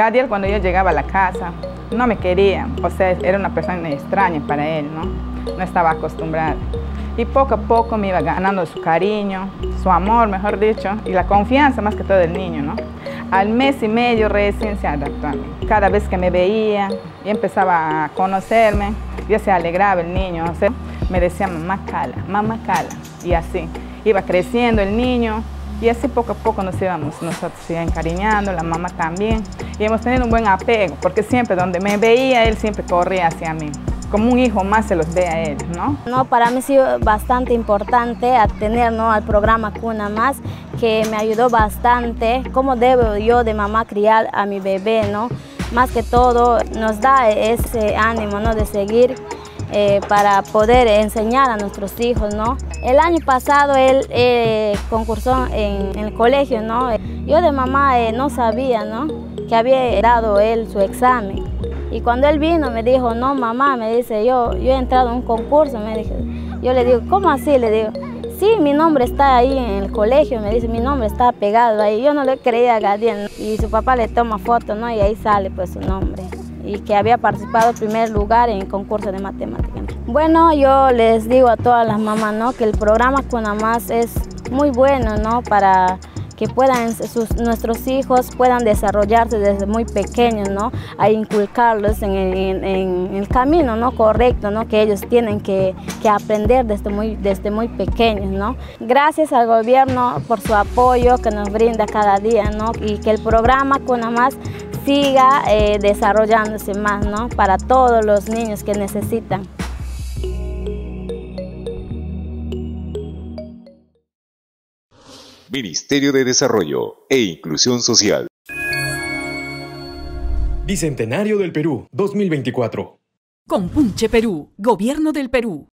Gadiel cuando yo llegaba a la casa no me quería, o sea, era una persona extraña para él, ¿no? No estaba acostumbrada. Y poco a poco me iba ganando su cariño, su amor, mejor dicho, y la confianza más que todo del niño, ¿no? Al mes y medio recién se adaptó a mí. Cada vez que me veía y empezaba a conocerme, ya se alegraba el niño, o sea, me decía mamá cala, mamá cala, y así. Iba creciendo el niño, y así poco a poco nos íbamos nosotros ya encariñando, la mamá también. Y hemos tenido un buen apego, porque siempre donde me veía, él siempre corría hacia mí. Como un hijo más se los ve a él, ¿no? No, para mí ha sido bastante importante tener ¿no? al programa Cuna Más, que me ayudó bastante. ¿Cómo debo yo de mamá criar a mi bebé, no? Más que todo nos da ese ánimo, ¿no? De seguir eh, para poder enseñar a nuestros hijos, ¿no? El año pasado él eh, concursó en, el colegio, ¿no? Yo de mamá eh, no sabía, ¿no? Que había dado él su examen. Y cuando él vino me dijo, no mamá, me dice, yo, yo he entrado a un concurso, me dije. Yo le digo, ¿cómo así? Le digo, sí, mi nombre está ahí en el colegio, me dice, mi nombre está pegado ahí. Yo no le creía a Gadiel. Y su papá le toma foto, ¿no? Y ahí sale pues su nombre y que había participado en primer lugar en el concurso de matemáticas. Bueno, yo les digo a todas las mamás ¿no? que el programa CUNAMAS es muy bueno ¿no? para que puedan nuestros hijos puedan desarrollarse desde muy pequeños, ¿no? A inculcarlos en el, camino, ¿no? Correcto, ¿no? Que ellos tienen que, aprender desde muy, desde muy pequeños, ¿no? Gracias al gobierno por su apoyo que nos brinda cada día, ¿no? Y que el programa CUNAMAS siga eh, desarrollándose más ¿no? para todos los niños que necesitan. Ministerio de Desarrollo e Inclusión Social. Bicentenario del Perú 2024. Compunche Perú, Gobierno del Perú.